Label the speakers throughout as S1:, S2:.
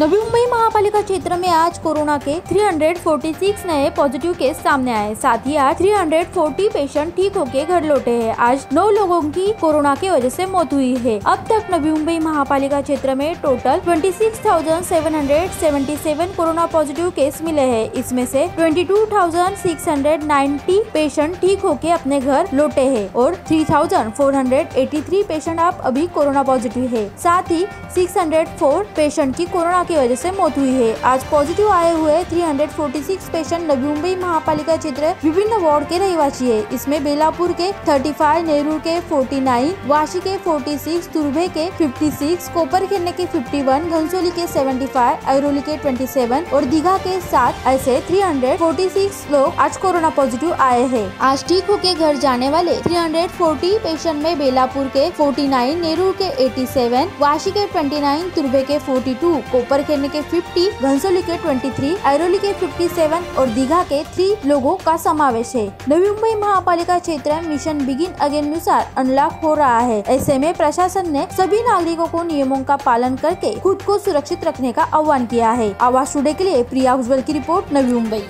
S1: नवी मुंबई महापालिका क्षेत्र में आज कोरोना के 346 नए पॉजिटिव केस सामने आए। साथ ही आज 340 पेशेंट ठीक होकर घर लौटे हैं। आज नौ लोगों की कोरोना की वजह से मौत हुई है। अब तक नवी मुंबई महापालिका क्षेत्र में टोटल 26,777 कोरोना पॉजिटिव केस मिले हैं। इसमें से 22,690 पेशेंट ठीक होकर अपने घर लौटे है और 3,483 पेशेंट आप अभी कोरोना पॉजिटिव है। साथ ही 604 पेशेंट की कोरोना की वजह से मौत हुई है। आज पॉजिटिव आए हुए 346 पेशेंट नवी मुंबई महापालिका क्षेत्र विभिन्न वार्ड के रहवासी है। इसमें बेलापुर के 35, नेहरू के 49, वाशी के 46, तुर्भे के 56, कोपर खेलने के 51, घनसोली के 75, अरोली के 27 और दीघा के सात ऐसे 346 लोग आज कोरोना पॉजिटिव आए हैं। आज ठीक होके घर जाने वाले 340 पेशेंट में बेलापुर के 49, नेहरू के 87, वाशी के 29, तुर्भे के 42, कोपर खेलने के 50, घनसोली के 23, ऐरोली के 57 और दीघा के 3 लोगों का समावेश है नवी मुंबई महापालिका क्षेत्र मिशन बिगिन अगेन अनुसार अनलॉक हो रहा है ऐसे में प्रशासन ने सभी नागरिकों को नियमों का पालन करके खुद को सुरक्षित रखने का आह्वान किया है आवाज़ टुडे के लिए प्रिया उज्जवल की report Navi Mumbai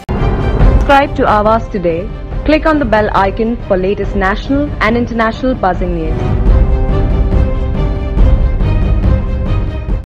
S2: Subscribe to Avas today. Click on the bell icon for latest national and international buzzing news.